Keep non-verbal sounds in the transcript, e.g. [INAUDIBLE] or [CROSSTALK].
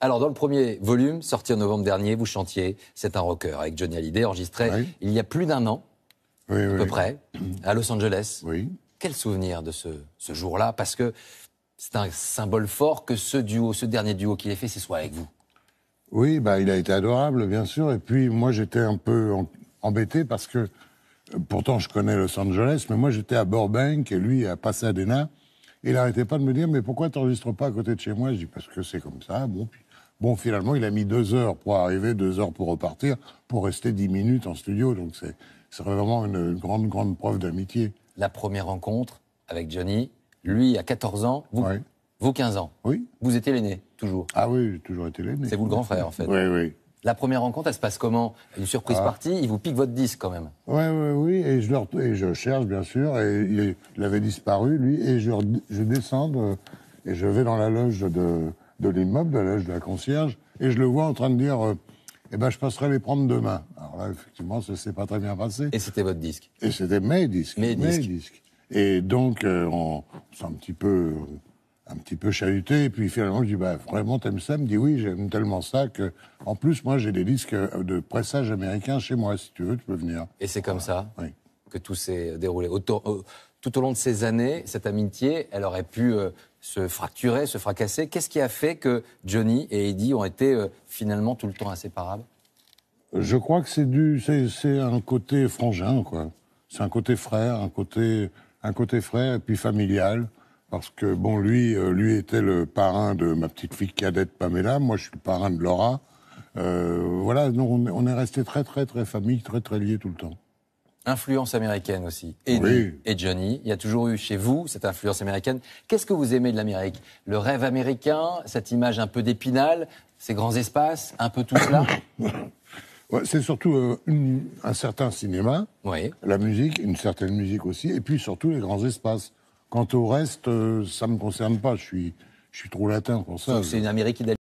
Alors, dans le premier volume, sorti en novembre dernier, vous chantiez C'est un rocker avec Johnny Hallyday, enregistré Oui. il y a plus d'un an, Oui, à oui. peu près, à Los Angeles. Oui. Quel souvenir de ce, ce jour-là? Parce que c'est un symbole fort que ce duo, ce dernier duo qu'il ait fait, ce soit avec vous. Oui, bah, il a été adorable, bien sûr. Et puis, moi, j'étais un peu embêté parce que, pourtant, je connais Los Angeles, mais moi, j'étais à Burbank et lui à Pasadena. Et il n'arrêtait pas de me dire, mais pourquoi tu n'enregistres pas à côté de chez moi? Je dis, parce que c'est comme ça. Bon, puis, bon, finalement, il a mis deux heures pour arriver, deux heures pour repartir, pour rester dix minutes en studio. Donc, c'est vraiment une, une grande, grande preuve d'amitié. La première rencontre avec Johnny, lui à 14 ans, vous, vous 15 ans. Oui. Vous étiez l'aîné, toujours. Ah oui, j'ai toujours été l'aîné. C'est vous le grand frère, en fait. Oui, oui. La première rencontre, elle se passe comment Une surprise Ah. partie, il vous pique votre disque quand même. Oui, oui, oui, et je, le ret- et je cherche, bien sûr, et il, il avait disparu, lui, et je, je descends, de- et je vais dans la loge de, de l'immeuble, de la loge de la concierge, et je le vois en train de dire, euh, eh ben, je passerai les prendre demain. Alors là, effectivement, ça s'est pas très bien passé. Et c'était votre disque. Et c'était mes disques. Mes disques. disques. Et donc, euh, on, s'est un petit peu, un petit peu chahuté. Et puis finalement, je dis, bah, vraiment, t'aimes ça? Il me dit, oui, j'aime tellement ça que, en plus, moi, j'ai des disques euh, de pressage américain chez moi. Si tu veux, tu peux venir. Et c'est comme ça Oui. que tout s'est déroulé. Tout au long de ces années, cette amitié, elle aurait pu euh, se fracturer, se fracasser. Qu'est-ce qui a fait que Johnny et Eddie ont été euh, finalement tout le temps inséparables? Je crois que c'est un côté frangin, quoi. C'est un côté frère, un côté, un côté frère et puis familial. Parce que bon, lui, euh, lui était le parrain de ma petite fille cadette Pamela. Moi, je suis le parrain de Laura. Euh, voilà, donc on, est- on est resté très, très, très famille, très, très liés tout le temps. Influence américaine aussi. Eddie Oui. et Johnny, il y a toujours eu chez vous cette influence américaine. Qu'est-ce que vous aimez de l'Amérique? Le rêve américain, cette image un peu d'épinal, ces grands espaces, un peu tout cela? [COUGHS] Ouais, c'est surtout euh, une- un certain cinéma, Oui. la musique, une certaine musique aussi, et puis surtout les grands espaces. Quant au reste, euh, ça me concerne pas. Je suis, je suis trop latin pour ça. C'est une Amérique idéale.